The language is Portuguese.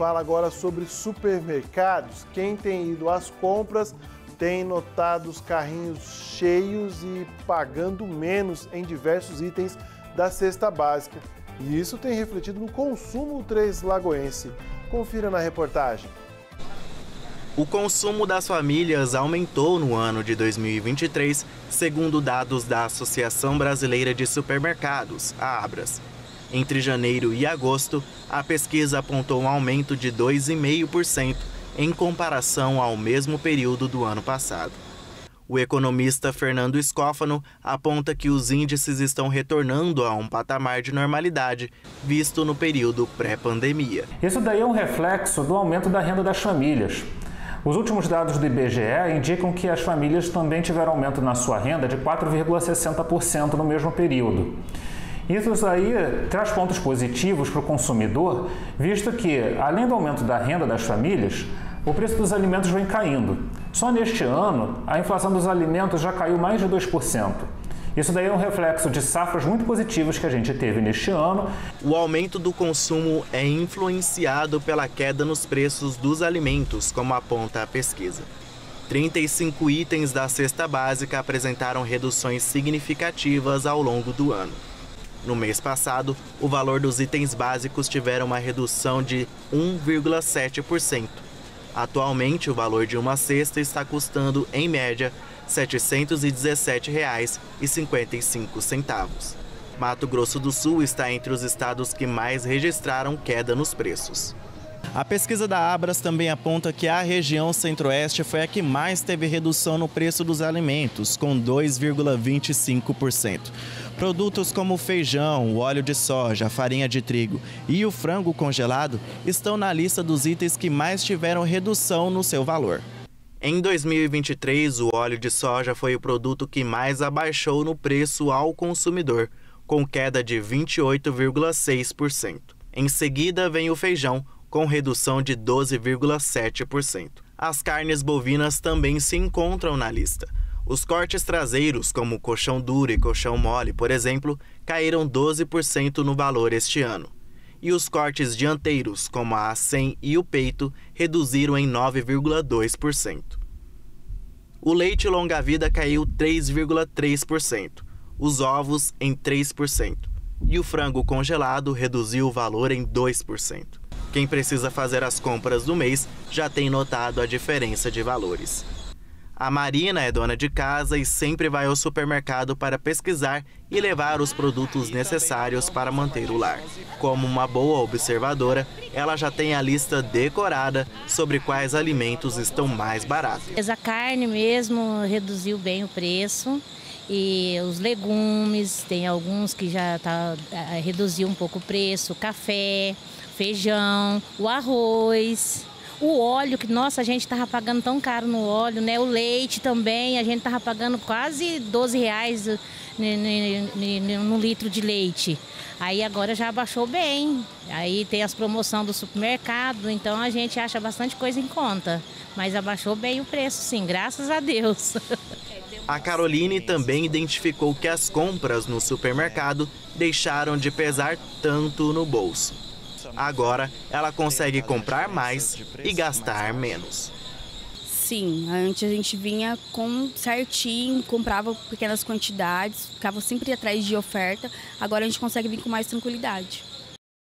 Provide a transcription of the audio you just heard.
fala agora sobre supermercados. Quem tem ido às compras tem notado os carrinhos cheios e pagando menos em diversos itens da cesta básica. E isso tem refletido no consumo três lagoense. Confira na reportagem. O consumo das famílias aumentou no ano de 2023, segundo dados da Associação Brasileira de Supermercados, a Abras. Entre janeiro e agosto, a pesquisa apontou um aumento de 2,5% em comparação ao mesmo período do ano passado. O economista Fernando Escófano aponta que os índices estão retornando a um patamar de normalidade visto no período pré-pandemia. Isso daí é um reflexo do aumento da renda das famílias. Os últimos dados do IBGE indicam que as famílias também tiveram aumento na sua renda de 4,60% no mesmo período. Isso aí traz pontos positivos para o consumidor, visto que, além do aumento da renda das famílias, o preço dos alimentos vem caindo. Só neste ano, a inflação dos alimentos já caiu mais de 2%. Isso daí é um reflexo de safras muito positivas que a gente teve neste ano. O aumento do consumo é influenciado pela queda nos preços dos alimentos, como aponta a pesquisa. 35 itens da cesta básica apresentaram reduções significativas ao longo do ano. No mês passado, o valor dos itens básicos tiveram uma redução de 1,7%. Atualmente, o valor de uma cesta está custando, em média, R$ 717,55. Mato Grosso do Sul está entre os estados que mais registraram queda nos preços. A pesquisa da Abras também aponta que a região centro-oeste foi a que mais teve redução no preço dos alimentos, com 2,25%. Produtos como o feijão, o óleo de soja, a farinha de trigo e o frango congelado estão na lista dos itens que mais tiveram redução no seu valor. Em 2023, o óleo de soja foi o produto que mais abaixou no preço ao consumidor, com queda de 28,6%. Em seguida, vem o feijão, com redução de 12,7%. As carnes bovinas também se encontram na lista. Os cortes traseiros, como colchão duro e colchão mole, por exemplo, caíram 12% no valor este ano. E os cortes dianteiros, como a acém e o peito, reduziram em 9,2%. O leite longa-vida caiu 3,3%, os ovos em 3% e o frango congelado reduziu o valor em 2%. Quem precisa fazer as compras do mês já tem notado a diferença de valores. A Marina é dona de casa e sempre vai ao supermercado para pesquisar e levar os produtos necessários para manter o lar. Como uma boa observadora, ela já tem a lista decorada sobre quais alimentos estão mais baratos. A carne mesmo reduziu bem o preço e os legumes, tem alguns que já tá, eh, reduziu um pouco o preço, café, feijão, o arroz, o óleo, que nossa, a gente estava pagando tão caro no óleo, né? O leite também, a gente estava pagando quase 12 reais no litro de leite. Aí agora já abaixou bem. Aí tem as promoções do supermercado, então a gente acha bastante coisa em conta. Mas abaixou bem o preço, sim, graças a Deus. A Caroline também identificou que as compras no supermercado deixaram de pesar tanto no bolso. Agora ela consegue comprar mais e gastar menos. Sim, antes a gente vinha com certinho, comprava pequenas quantidades, ficava sempre atrás de oferta. Agora a gente consegue vir com mais tranquilidade.